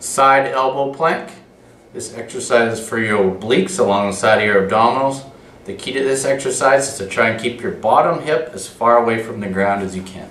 side elbow plank. This exercise is for your obliques along the side of your abdominals. The key to this exercise is to try and keep your bottom hip as far away from the ground as you can.